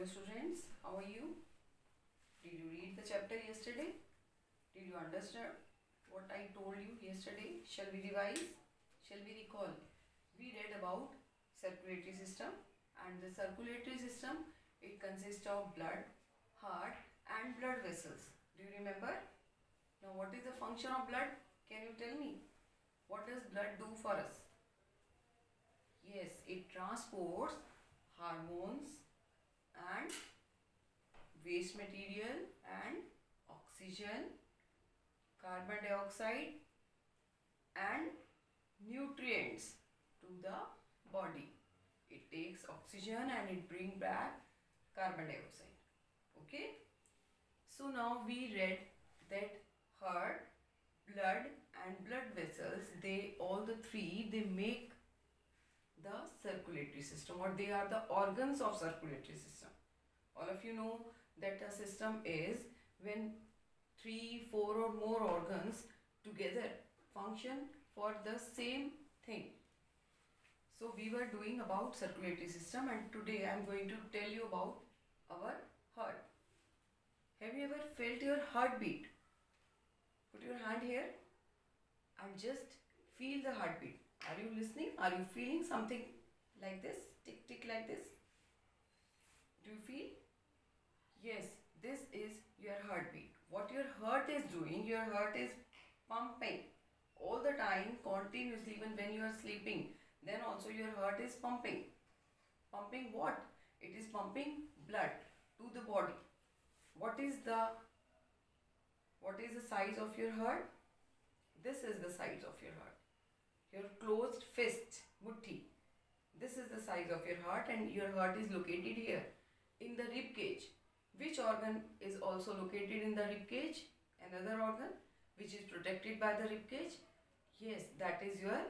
Hello students, how are you? Did you read the chapter yesterday? Did you understand what I told you yesterday? Shall we revise? Shall we recall? We read about circulatory system and the circulatory system it consists of blood, heart and blood vessels. Do you remember? Now what is the function of blood? Can you tell me? What does blood do for us? Yes, it transports hormones and waste material and oxygen, carbon dioxide and nutrients to the body. It takes oxygen and it brings back carbon dioxide. Okay. So now we read that heart, blood and blood vessels, they all the three, they make the circulatory system or they are the organs of circulatory system. All of you know that a system is when three four or more organs together function for the same thing. So we were doing about circulatory system and today i am going to tell you about our heart. Have you ever felt your heartbeat? Put your hand here. And just feel the heartbeat are you listening? Are you feeling something like this? Tick tick like this? Do you feel? Yes, this is your heartbeat. What your heart is doing, your heart is pumping all the time continuously even when you are sleeping. Then also your heart is pumping. Pumping what? It is pumping blood to the body. What is the what is the size of your heart? This is the size of your heart your closed fist, mutti. This is the size of your heart and your heart is located here in the rib cage. Which organ is also located in the rib cage? Another organ which is protected by the rib cage? Yes, that is your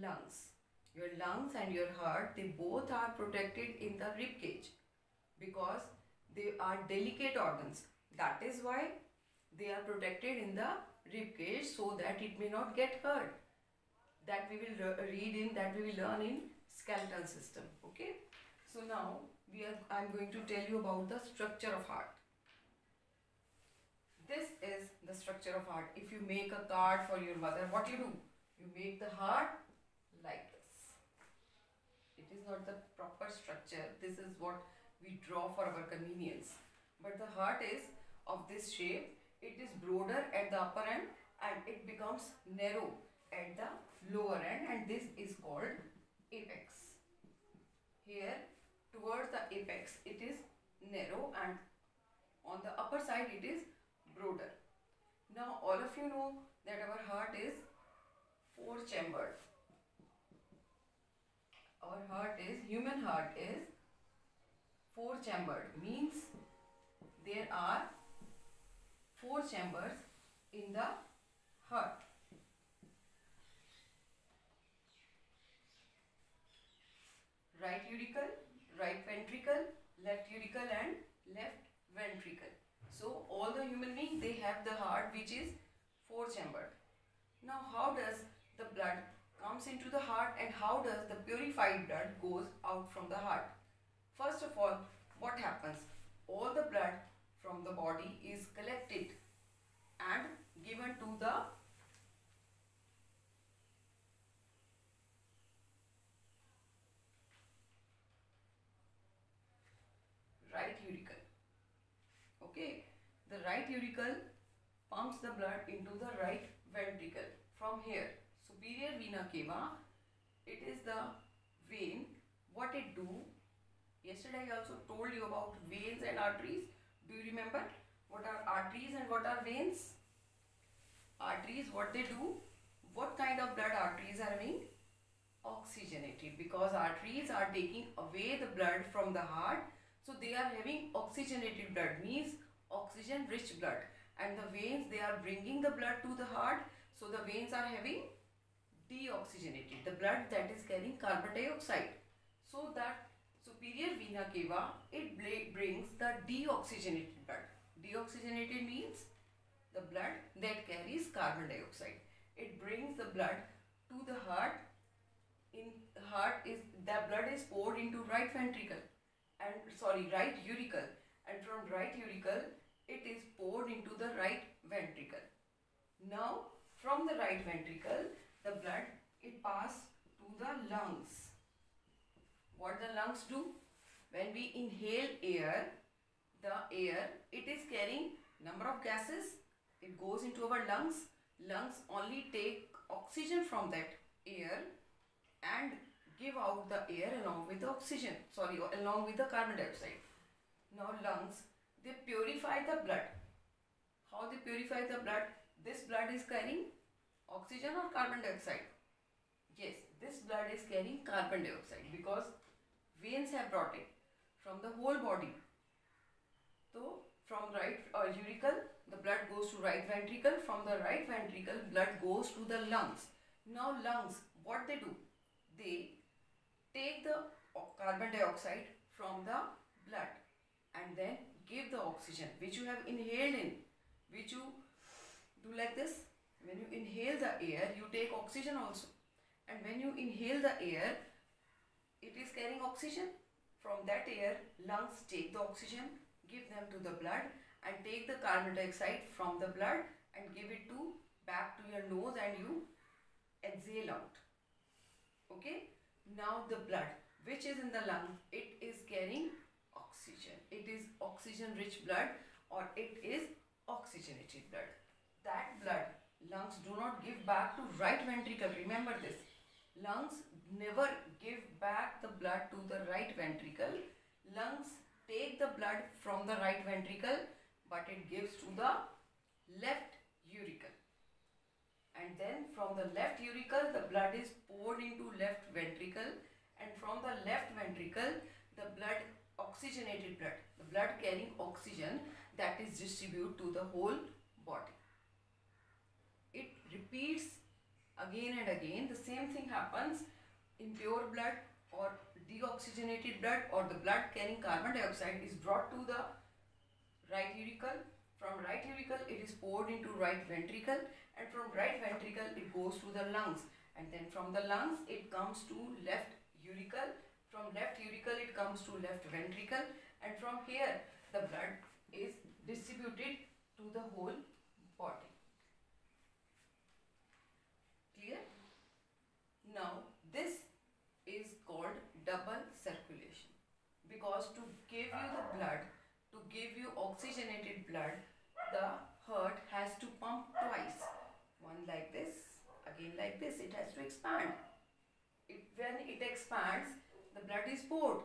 lungs. Your lungs and your heart, they both are protected in the rib cage because they are delicate organs. That is why they are protected in the rib cage so that it may not get hurt that we will read in that we will learn in skeletal system okay? So now we are i'm going to tell you about the structure of heart. This is the structure of heart. If you make a card for your mother what you do? You make the heart like this. It is not the proper structure. This is what we draw for our convenience. But the heart is of this shape. It is broader at the upper end and it becomes narrow at the lower end and this is called apex. Here towards the apex it is narrow and on the upper side it is broader. Now all of you know that our heart is four chambered. Our heart is, human heart is four chambered means there are four chambers in the heart. Right auricle, right ventricle, left auricle and left ventricle. So all the human beings they have the heart which is four chambered. Now how does the blood comes into the heart and how does the purified blood goes out from the heart? First of all what happens? All the blood from the body is collected and given to the right auricle. Okay, the right auricle pumps the blood into the right ventricle from here. Superior vena cava, it is the vein. What it do? Yesterday I also told you about veins and arteries. Do you remember? What are arteries and what are veins? Arteries, what they do? What kind of blood arteries are having? Oxygenated because arteries are taking away the blood from the heart so they are having oxygenated blood means oxygen rich blood and the veins they are bringing the blood to the heart. So the veins are having deoxygenated the blood that is carrying carbon dioxide. So that superior vena cava it brings the deoxygenated blood. Deoxygenated means the blood that carries carbon dioxide. It brings the blood to the heart. In heart is the blood is poured into right ventricle and sorry right auricle and from right auricle it is poured into the right ventricle. Now from the right ventricle the blood it pass to the lungs. What the lungs do? When we inhale air, the air it is carrying number of gases it goes into our lungs lungs only take oxygen from that air and give out the air along with the oxygen sorry along with the carbon dioxide now lungs they purify the blood how they purify the blood this blood is carrying oxygen or carbon dioxide yes this blood is carrying carbon dioxide because veins have brought it from the whole body so from right uh, auricle, the blood goes to right ventricle. From the right ventricle, blood goes to the lungs. Now lungs, what they do? They take the carbon dioxide from the blood and then give the oxygen which you have inhaled in. Which you do like this. When you inhale the air, you take oxygen also. And when you inhale the air, it is carrying oxygen. From that air, lungs take the oxygen give them to the blood and take the carbon dioxide from the blood and give it to back to your nose and you exhale out okay now the blood which is in the lung it is carrying oxygen. It is oxygen rich blood or it is oxygenated blood. That blood lungs do not give back to right ventricle. Remember this. Lungs never give back the blood to the right ventricle. Lungs take the blood from the right ventricle but it gives to the left auricle. And then from the left auricle the blood is poured into left ventricle. And from the left ventricle the blood oxygenated blood the blood carrying oxygen that is distributed to the whole body it repeats again and again the same thing happens in pure blood or deoxygenated blood or the blood carrying carbon dioxide is brought to the right auricle. From right auricle it is poured into right ventricle and from right ventricle it goes to the lungs and then from the lungs it comes to left auricle. From left auricle it comes to left ventricle and from here the blood is distributed to the whole body. Clear? Now this is called double circulation because to give you the blood to give you oxygenated blood the heart has to pump twice one like this again like this it has to expand it, when it expands the blood is poured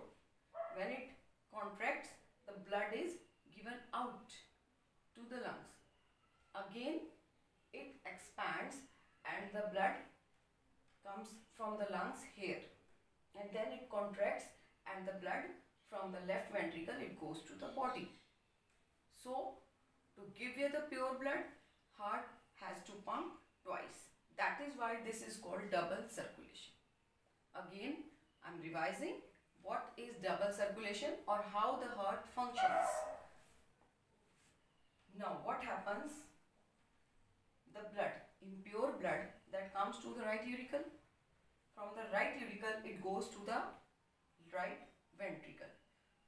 when it contracts the blood is given out to the lungs again it expands and the blood comes from the lungs here and then it contracts and the blood from the left ventricle it goes to the body. So to give you the pure blood heart has to pump twice. That is why this is called double circulation. Again I am revising what is double circulation or how the heart functions. Now what happens? The blood, impure blood that comes to the right auricle from the right auricle, it goes to the right ventricle.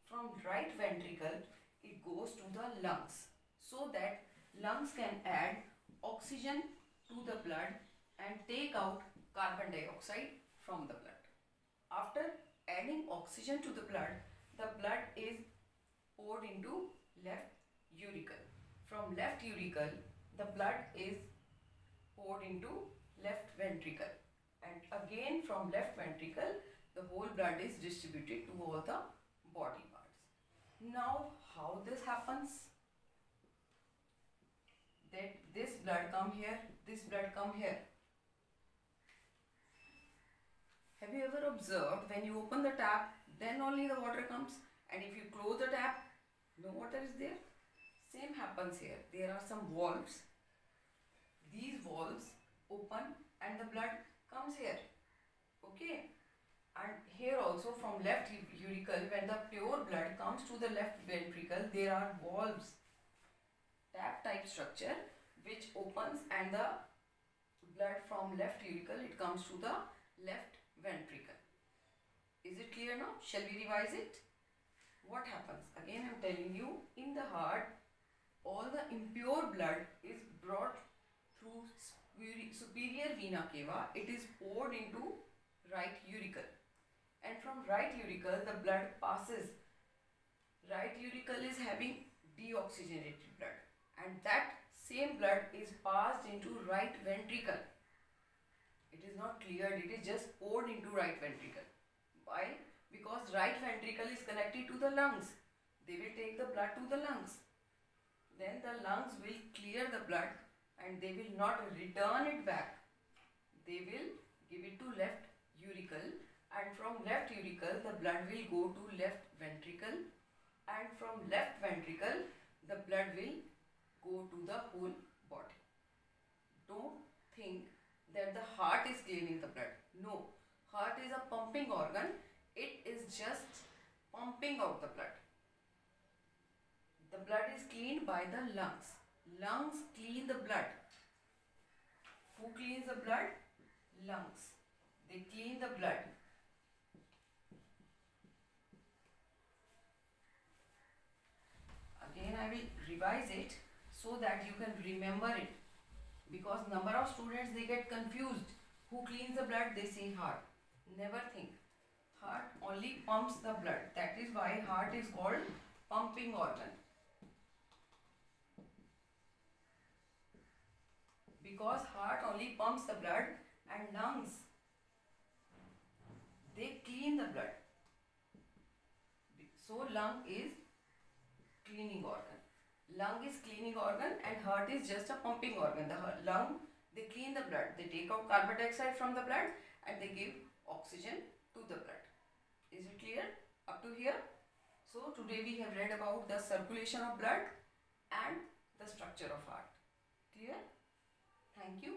From right ventricle, it goes to the lungs so that lungs can add oxygen to the blood and take out carbon dioxide from the blood. After adding oxygen to the blood, the blood is poured into left auricle. From left auricle, the blood is poured into left ventricle and again from left ventricle the whole blood is distributed to all the body parts. Now how this happens? That this blood come here, this blood come here. Have you ever observed when you open the tap then only the water comes and if you close the tap no water is there? Same happens here. There are some valves. These valves open and the blood comes here okay and here also from left auricle when the pure blood comes to the left ventricle there are valves tap type structure which opens and the blood from left auricle it comes to the left ventricle is it clear now shall we revise it what happens? Again, I'm telling you, in the heart, all the impure blood is brought through superior vena cava. It is poured into right auricle. And from right auricle, the blood passes. Right auricle is having deoxygenated blood. And that same blood is passed into right ventricle. It is not cleared, it is just poured into right ventricle. Why? Because right ventricle is connected to the lungs. They will take the blood to the lungs. Then the lungs will clear the blood and they will not return it back. They will give it to left auricle and from left auricle the blood will go to left ventricle and from left ventricle the blood will go to the whole body. Don't think that the heart is cleaning the blood. No, heart is a pumping organ. It is just pumping out the blood. The blood is cleaned by the lungs. Lungs clean the blood. Who cleans the blood? Lungs. They clean the blood. Again I will revise it so that you can remember it because number of students they get confused. Who cleans the blood? They say heart. Never think. Heart only pumps the blood. That is why heart is called pumping organ. Because heart only pumps the blood and lungs they clean the blood. So lung is cleaning organ Lung is cleaning organ and heart is just a pumping organ. The lung, they clean the blood. They take out carbon dioxide from the blood and they give oxygen to the blood. Is it clear up to here? So today we have read about the circulation of blood and the structure of heart. Clear? Thank you.